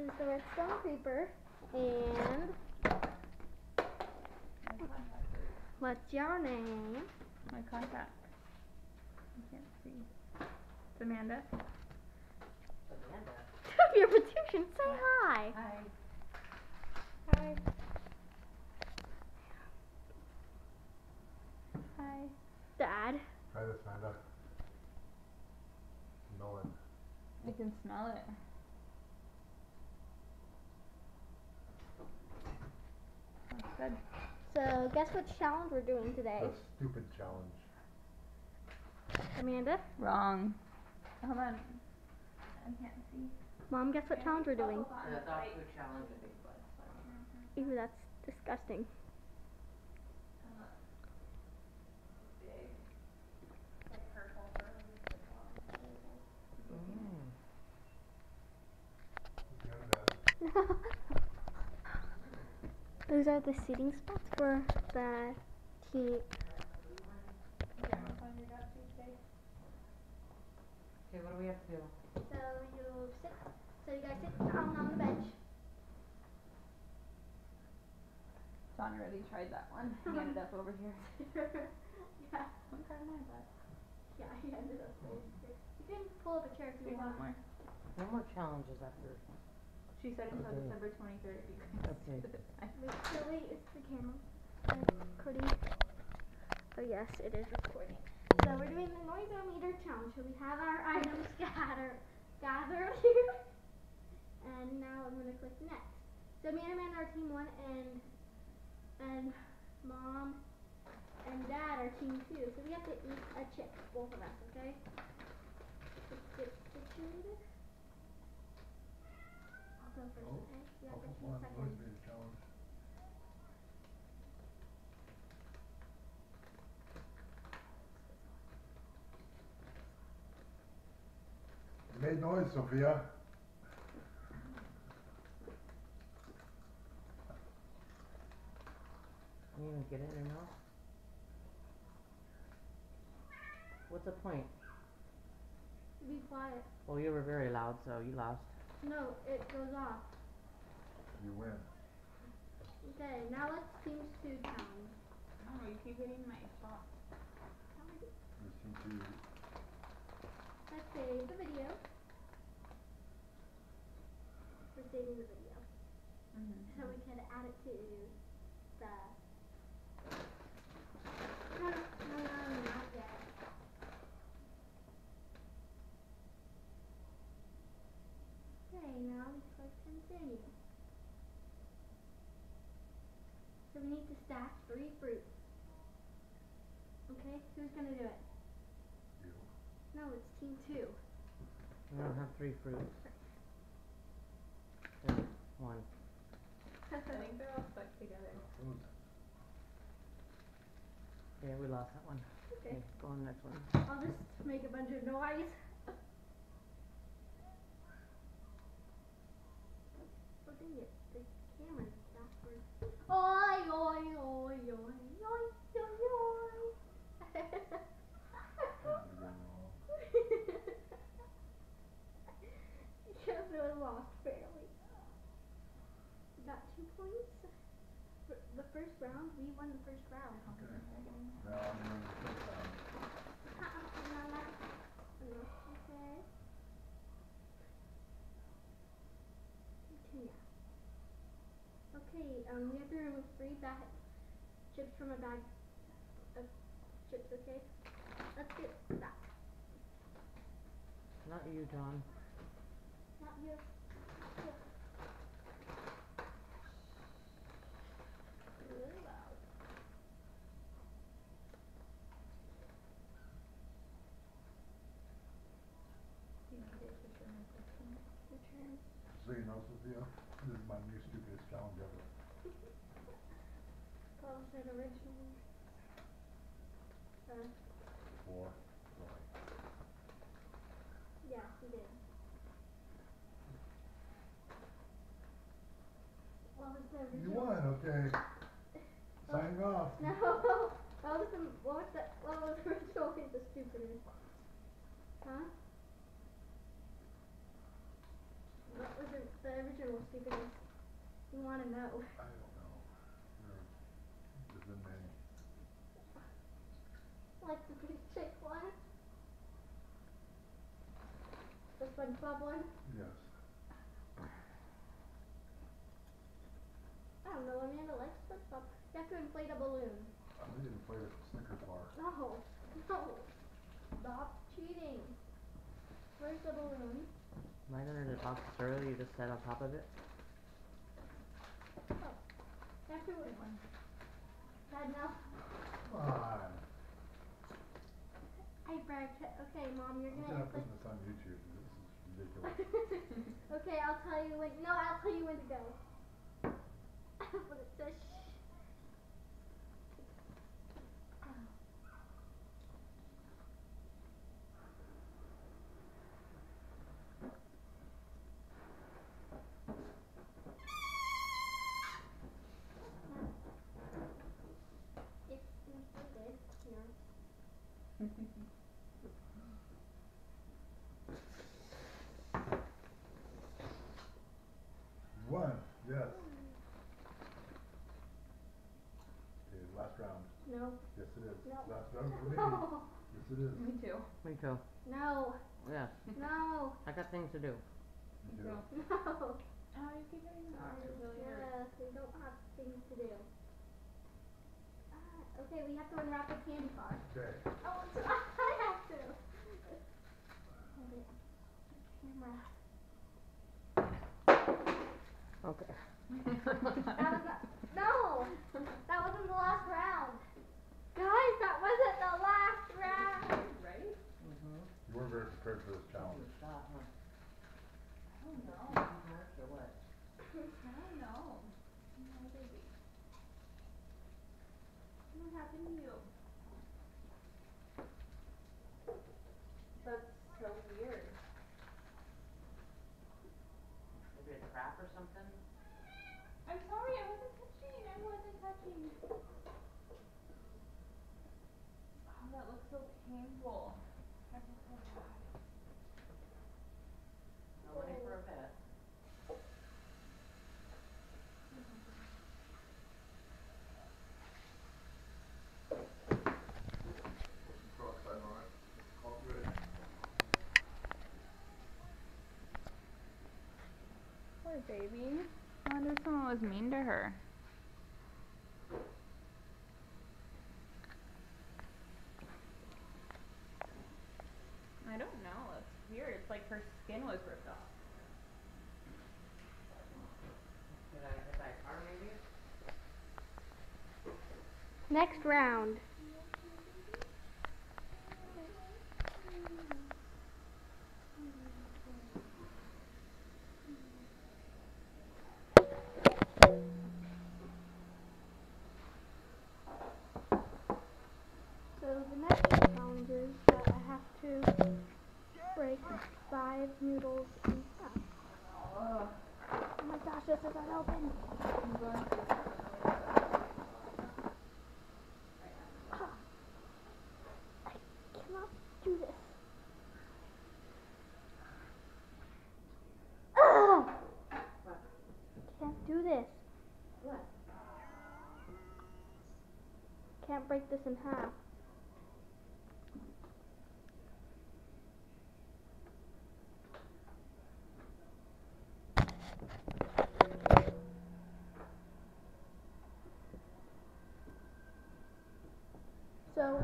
is the redstone creeper, and what's your name? My contact. I can't see. It's Amanda. Amanda. Your petition, say hi. Hi. Hi. Hi. Dad. Try this, Amanda. Smell it. I can smell it. That's good. So, guess what challenge we're doing today? A stupid challenge. Amanda? Wrong. Hold on. I can't see. Mom, guess what challenge we're doing? The dog food challenge, I think, but. Ew, that's disgusting. Mm. Amanda. Those are the seating spots for the team. Okay, what do we have to do? So you sit. So you guys sit down on the bench. John already tried that one. He ended up over here. yeah, One card in my butt. yeah, he ended up there. You can pull up a chair if you you want want. more? No more challenges after. She said until Okay. December twenty-third if you could. Okay. Wait, so wait, it's the camera. Uh, Recording. Oh yes, it is recording. So we're doing the noisometer challenge. So we have our items gather gathered here. And now I'm gonna click next. So me and Amanda are team one and and mom and dad are team two. So we have to eat a chip, both of us, okay? Let's get situated. I'll Oh, okay? You have Alpha 15 one seconds. noise meter challenge. You made noise, Sophia. Can you even get in or no? What's the point? Be quiet. Well, you were very loud, so you lost. No, it goes off. You win. Okay, now let's teams two challenge. Oh, you keep hitting my spot. You seem to, Let's save the video. We're saving the video. Mm-hmm. So we can add it to the No no no no not yet. Okay, now we click continue. So we need to stack three fruits. Okay, who's gonna do it? you. No, it's team two. We don't have three fruits. There's one. I think they're all stuck together. Yeah, we lost that one. Okay. go on next one. I'll just make a bunch of noise. Oh dang it, the camera's backwards. Oi oi oi oi oi oi oi. Yes, it was lost fairly. We got two points. For the first round, we won the first round. Okay. Now I'm going to put down. No, not- no, okay. Continue. Okay, um, we have to remove three bag chips from a bag of chips, okay? Let's get that. Not you, John. Not you. Here. Really loud. Your turn. You know, Sophia, this is my new stupidest challenge ever. Paul said originally. Four. Yeah, he did. What was the original? You won, okay. Signing off. No, that was the, what was the, what was the stupidest? Huh? What was it, the stupidest? You wanna know? I don't know. There, there's been many. Like the big chick one? The SpongeBob one? Yes. I don't know, Amanda likes SpongeBob. You have to inflate a balloon. I didn't play a Snickers bar. No, no. Stop cheating. Where's the balloon? Right under the box earlier, you just sat on top of it. You have to. Dad, no. Come on. I bragged. Okay, mom, you're I'm gonna not inflate. putting this on YouTube. This is ridiculous. okay, I'll tell you when. No, I'll tell you when to go. but it says shh. It's inflated. One, yes. Okay, last round. No, Yes, it is. No. Last round for me. no, Yes, it is. Me too. Me too. no, Yes, no, I got things to do. Me Me too. too. no. Oh, you keep getting that. It really hurts. Yes, we don't have things to do. Okay, we have to unwrap the candy bar. Okay. Oh, so I have to. Hold it. Camera. Okay. That was not, no, that wasn't the last round. Guys, that wasn't the last round. right? Mm-hmm. You weren't very prepared for this challenge. Stop, huh? I don't know. What? I don't know. No. What happened to you? That's so weird. Maybe a trap or something? I'm sorry, I wasn't touching. I wasn't touching. Oh, that looks so painful. I feel so bad. Nobody for a bit. Baby. I wonder if someone was mean to her. I don't know. It's weird. It's like her skin was ripped off. Did I hit that car maybe? Next round. So the next challenge is that I have to break five noodles in half. Ugh. Oh my gosh, this open. Going through Ah. I cannot do this. Ugh! Can't do this. What? Can't break this in half. So,